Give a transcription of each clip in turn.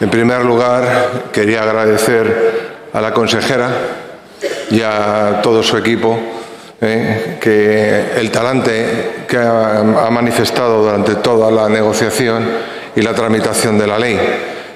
En primer lugar, quería agradecer a la consejera y a todo su equipo eh, que el talante que ha, manifestado durante toda la negociación y la tramitación de la ley.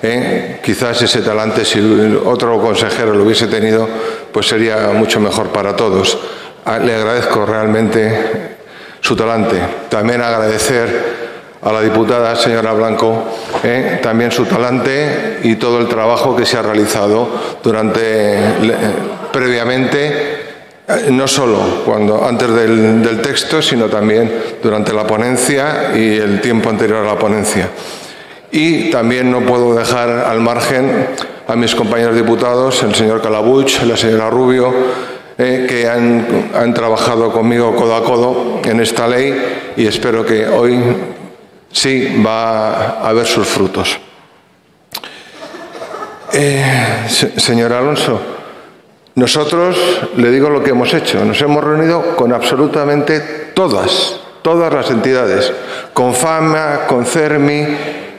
Eh, quizás ese talante, si otro consejero lo hubiese tenido, pues sería mucho mejor para todos. Ah, le agradezco realmente su talante. También agradecer a la diputada señora Blanco eh, también su talante y todo el trabajo que se ha realizado durante previamente eh, no solo cuando, antes del, texto, sino también durante la ponencia y el tiempo anterior a la ponencia. Y también no puedo dejar al margen a mis compañeros diputados, el señor Calabuch, la señora Rubio, eh, que han, han, trabajado conmigo codo a codo en esta ley y espero que hoy sí va a ver sus frutos. Eh, señor Alonso, nosotros le digo lo que hemos hecho. Nos hemos reunido con absolutamente todas, todas las entidades, con FAMA, con CERMI,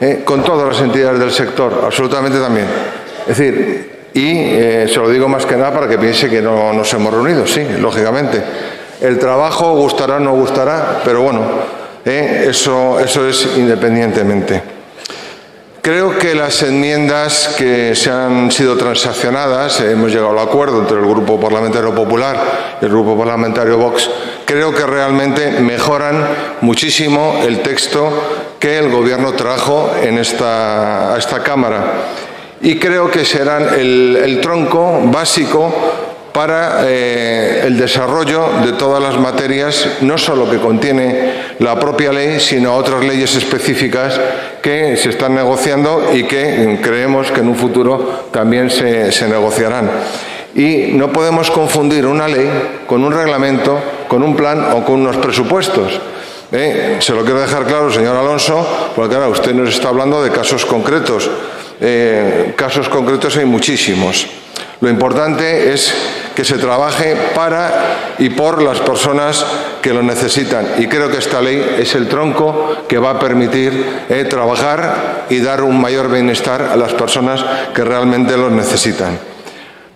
eh, con todas las entidades del sector, absolutamente también. Es decir, y eh, se lo digo más que nada para que piense que no nos hemos reunido, sí, lógicamente. El trabajo gustará o no gustará, pero bueno, eh, eso, eso es independientemente. Creo que las enmiendas que se han sido transaccionadas, hemos llegado al acuerdo entre el Grupo Parlamentario Popular y el Grupo Parlamentario Vox, creo que realmente mejoran muchísimo el texto que el Gobierno trajo en esta, a esta Cámara. Y creo que serán el tronco básico para eh, el desarrollo de todas las materias, no solo que contiene la propia ley, sino otras leyes específicas que se están negociando y que creemos que en un futuro también se, negociarán. Y no podemos confundir una ley con un reglamento, con un plan o con unos presupuestos. ¿eh? Se lo quiero dejar claro, señor Alonso, porque ahora usted nos está hablando de casos concretos. Eh, casos concretos hay muchísimos. Lo importante es que se trabaje para y por las personas que lo necesitan. Y creo que esta ley es el tronco que va a permitir eh, trabajar y dar un mayor bienestar a las personas que realmente lo necesitan.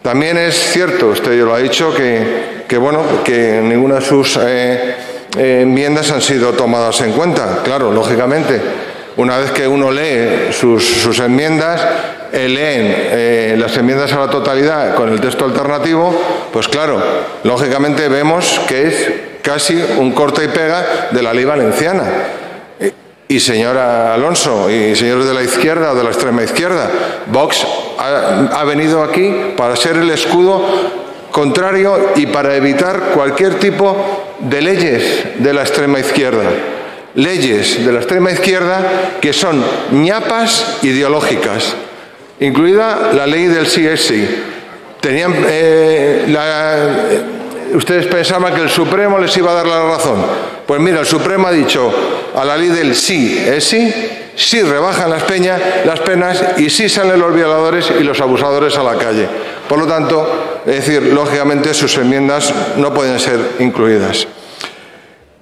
También es cierto, usted ya lo ha dicho, que, bueno, que ninguna de sus eh, eh, enmiendas han sido tomadas en cuenta. Claro, lógicamente, una vez que uno lee sus, enmiendas, eh, leen eh, las enmiendas a la totalidad con el texto alternativo, pues claro, lógicamente vemos que es casi un corte y pega de la ley valenciana. Y señora Alonso y señores de la izquierda o de la extrema izquierda, Vox ha venido aquí para ser el escudo contrario y para evitar cualquier tipo de leyes de la extrema izquierda. Leyes de la extrema izquierda que son ñapas ideológicas incluida la ley del sí es sí. Tenían, eh, eh, ustedes pensaban que el Supremo les iba a dar la razón. Pues mira, el Supremo ha dicho a la ley del sí es sí, sí rebajan las, peñas, las penas y sí salen los violadores y los abusadores a la calle. Por lo tanto, es decir, lógicamente sus enmiendas no pueden ser incluidas.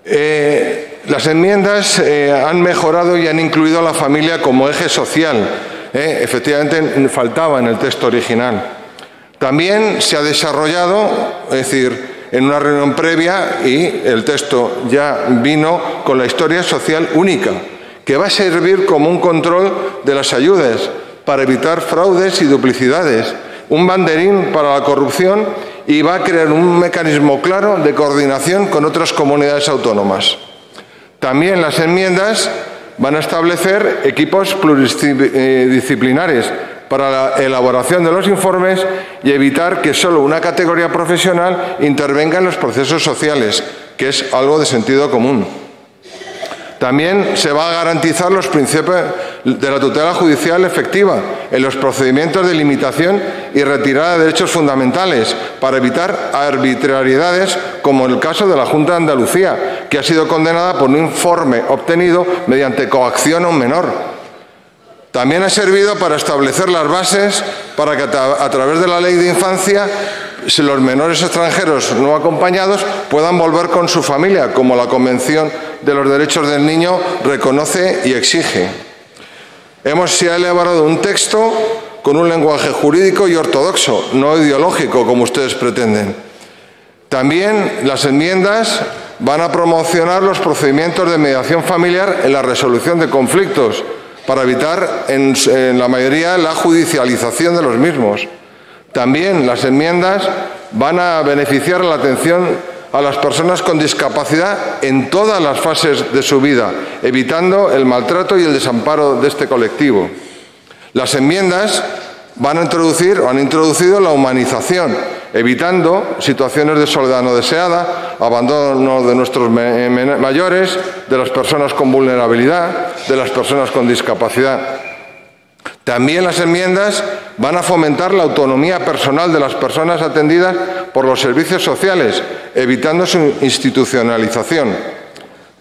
Eh, las enmiendas han mejorado y han incluido a la familia como eje social ¿eh? efectivamente faltaba en el texto original. También se ha desarrollado, es decir, en una reunión previa y el texto ya vino con la historia social única, que va a servir como un control de las ayudas para evitar fraudes y duplicidades, un banderín para la corrupción y va a crear un mecanismo claro de coordinación con otras comunidades autónomas. También las enmiendas van a establecer equipos pluridisciplinares para la elaboración de los informes y evitar que solo una categoría profesional intervenga en los procesos sociales, que es algo de sentido común. También se va a garantizar los principios de la tutela judicial efectiva en los procedimientos de limitación y retirada de derechos fundamentales para evitar arbitrariedades como el caso de la Junta de Andalucía, que ha sido condenada por un informe obtenido mediante coacción a un menor. También ha servido para establecer las bases para que a través de la ley de infancia si los menores extranjeros no acompañados puedan volver con su familia, como la Convención de los Derechos del Niño reconoce y exige. Hemos se ha elaborado un texto con un lenguaje jurídico y ortodoxo, no ideológico como ustedes pretenden. También las enmiendas van a promocionar los procedimientos de mediación familiar en la resolución de conflictos para evitar en, la mayoría la judicialización de los mismos. También las enmiendas van a beneficiar la atención a las personas con discapacidad en todas las fases de su vida, evitando el maltrato y el desamparo de este colectivo. Las enmiendas van a introducir o han introducido la humanización, evitando situaciones de soledad no deseada, abandono de nuestros mayores, de las personas con vulnerabilidad, de las personas con discapacidad. También las enmiendas van a fomentar la autonomía personal de las personas atendidas por los servicios sociales, evitando su institucionalización.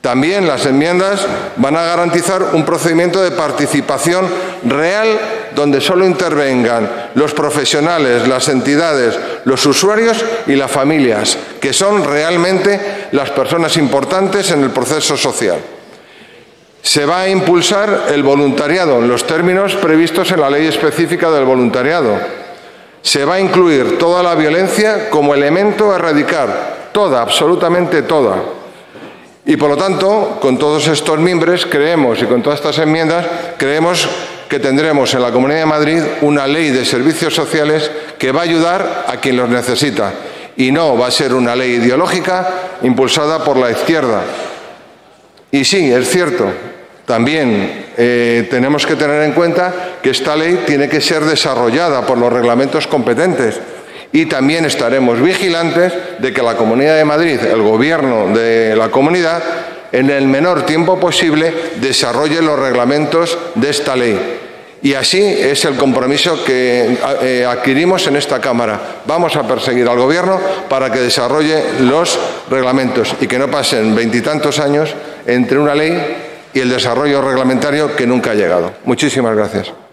También las enmiendas van a garantizar un procedimiento de participación real donde solo intervengan los profesionales, las entidades, los usuarios y las familias, que son realmente las personas importantes en el proceso social. Se va a impulsar el voluntariado en los términos previstos en la ley específica del voluntariado. Se va a incluir toda la violencia como elemento a erradicar, toda, absolutamente toda y por lo tanto, con todos estos miembros creemos y con todas estas enmiendas creemos que tendremos en la Comunidad de Madrid una ley de servicios sociales que va a ayudar a quien los necesita y no va a ser una ley ideológica impulsada por la izquierda. Y sí, es cierto, también eh, tenemos que tener en cuenta que esta ley tiene que ser desarrollada por los reglamentos competentes y también estaremos vigilantes de que la Comunidad de Madrid, el Gobierno de la comunidad, en el menor tiempo posible desarrolle los reglamentos de esta ley. Y así es el compromiso que eh, adquirimos en esta Cámara. Vamos a perseguir al Gobierno para que desarrolle los reglamentos y que no pasen veintitantos años entre una ley y el desarrollo reglamentario que nunca ha llegado. Muchísimas gracias.